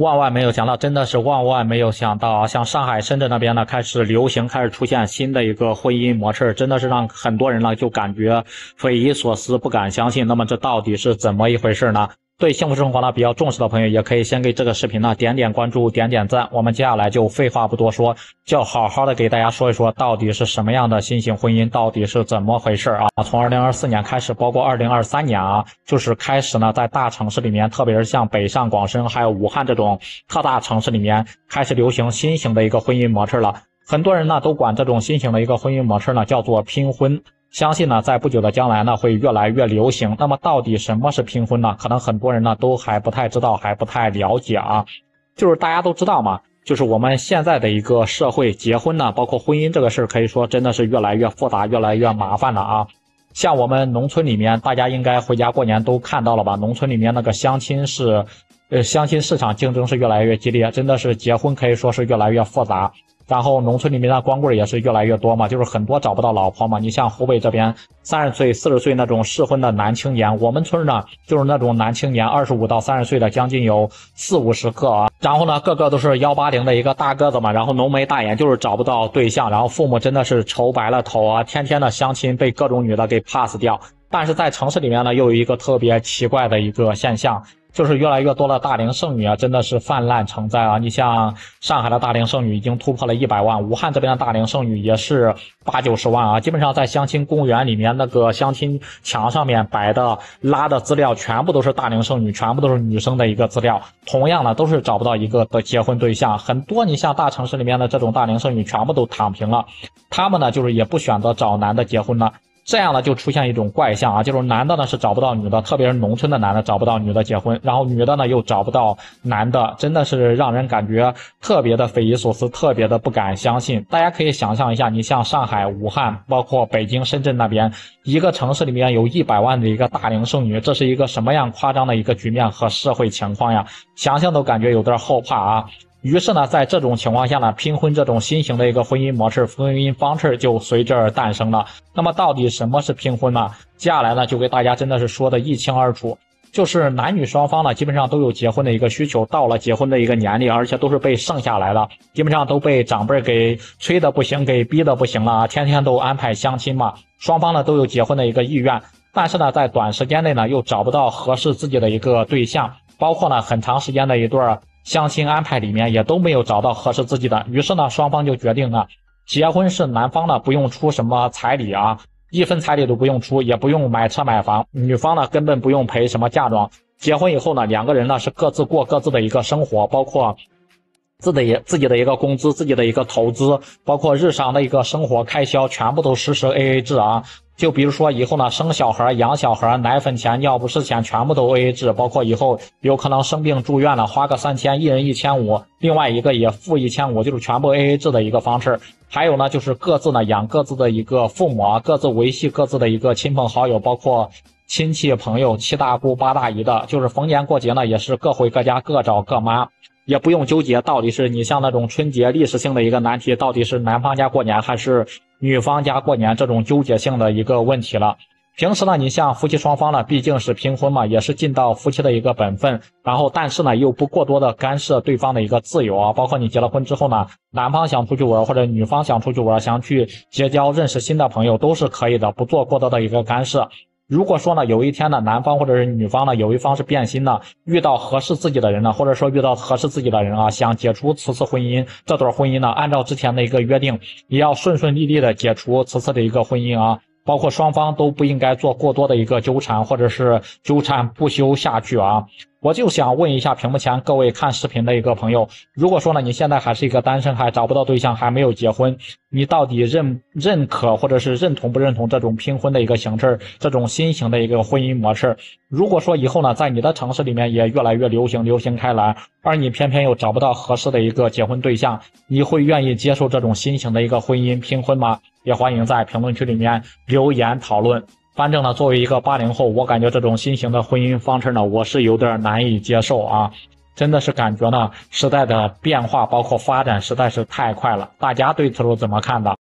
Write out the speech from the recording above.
万万没有想到，真的是万万没有想到啊！像上海、深圳那边呢，开始流行，开始出现新的一个婚姻模式，真的是让很多人呢就感觉匪夷所思，不敢相信。那么这到底是怎么一回事呢？对幸福生活呢比较重视的朋友，也可以先给这个视频呢点点关注，点点赞。我们接下来就废话不多说，就好好的给大家说一说，到底是什么样的新型婚姻，到底是怎么回事啊？从二零二四年开始，包括二零二三年啊，就是开始呢，在大城市里面，特别是像北上广深还有武汉这种特大城市里面，开始流行新型的一个婚姻模式了。很多人呢都管这种新型的一个婚姻模式呢叫做拼婚。相信呢，在不久的将来呢，会越来越流行。那么，到底什么是拼婚呢？可能很多人呢都还不太知道，还不太了解啊。就是大家都知道嘛，就是我们现在的一个社会，结婚呢，包括婚姻这个事儿，可以说真的是越来越复杂，越来越麻烦了啊。像我们农村里面，大家应该回家过年都看到了吧？农村里面那个相亲是，呃，相亲市场竞争是越来越激烈，真的是结婚可以说是越来越复杂。然后农村里面的光棍也是越来越多嘛，就是很多找不到老婆嘛。你像湖北这边三十岁、四十岁那种适婚的男青年，我们村呢就是那种男青年二十五到三十岁的将近有四五十个啊。然后呢，个个都是幺八零的一个大个子嘛，然后浓眉大眼，就是找不到对象。然后父母真的是愁白了头啊，天天的相亲被各种女的给 pass 掉。但是在城市里面呢，又有一个特别奇怪的一个现象。就是越来越多的大龄剩女啊，真的是泛滥成灾啊！你像上海的大龄剩女已经突破了一百万，武汉这边的大龄剩女也是八九十万啊！基本上在相亲公园里面，那个相亲墙上面摆的拉的资料，全部都是大龄剩女，全部都是女生的一个资料。同样的，都是找不到一个的结婚对象。很多你像大城市里面的这种大龄剩女，全部都躺平了。他们呢，就是也不选择找男的结婚了。这样呢，就出现一种怪象啊，就是男的呢是找不到女的，特别是农村的男的找不到女的结婚，然后女的呢又找不到男的，真的是让人感觉特别的匪夷所思，特别的不敢相信。大家可以想象一下，你像上海、武汉，包括北京、深圳那边，一个城市里面有一百万的一个大龄剩女，这是一个什么样夸张的一个局面和社会情况呀？想想都感觉有点后怕啊。于是呢，在这种情况下呢，拼婚这种新型的一个婚姻模式、婚姻方式就随之而诞生了。那么，到底什么是拼婚呢？接下来呢，就给大家真的是说的一清二楚。就是男女双方呢，基本上都有结婚的一个需求，到了结婚的一个年龄，而且都是被剩下来了，基本上都被长辈给催的不行，给逼的不行了，天天都安排相亲嘛。双方呢都有结婚的一个意愿，但是呢，在短时间内呢，又找不到合适自己的一个对象，包括呢很长时间的一段。相亲安排里面也都没有找到合适自己的，于是呢，双方就决定了，结婚是男方呢不用出什么彩礼啊，一分彩礼都不用出，也不用买车买房，女方呢根本不用陪什么嫁妆。结婚以后呢，两个人呢是各自过各自的一个生活，包括自己自己的一个工资、自己的一个投资，包括日常的一个生活开销，全部都实施 A A 制啊。就比如说以后呢，生小孩、养小孩、奶粉钱、尿不湿钱，全部都 A A 制，包括以后有可能生病住院了，花个三千，一人一千五，另外一个也付一千五，就是全部 A A 制的一个方式。还有呢，就是各自呢养各自的一个父母啊，各自维系各自的一个亲朋好友，包括亲戚朋友、七大姑八大姨的，就是逢年过节呢，也是各回各家，各找各妈。也不用纠结，到底是你像那种春节历史性的一个难题，到底是男方家过年还是女方家过年这种纠结性的一个问题了。平时呢，你像夫妻双方呢，毕竟是拼婚嘛，也是尽到夫妻的一个本分。然后，但是呢，又不过多的干涉对方的一个自由啊。包括你结了婚之后呢，男方想出去玩或者女方想出去玩，想去结交认识新的朋友都是可以的，不做过多的一个干涉。如果说呢，有一天呢，男方或者是女方呢，有一方是变心的，遇到合适自己的人呢，或者说遇到合适自己的人啊，想解除此次婚姻，这段婚姻呢，按照之前的一个约定，也要顺顺利利的解除此次的一个婚姻啊。包括双方都不应该做过多的一个纠缠，或者是纠缠不休下去啊！我就想问一下屏幕前各位看视频的一个朋友，如果说呢你现在还是一个单身，还找不到对象，还没有结婚，你到底认认可或者是认同不认同这种拼婚的一个形式，这种新型的一个婚姻模式？如果说以后呢在你的城市里面也越来越流行流行开来，而你偏偏又找不到合适的一个结婚对象，你会愿意接受这种新型的一个婚姻拼婚吗？也欢迎在评论区里面留言讨论。反正呢，作为一个八零后，我感觉这种新型的婚姻方式呢，我是有点难以接受啊！真的是感觉呢，时代的变化包括发展实在是太快了。大家对此都怎么看的？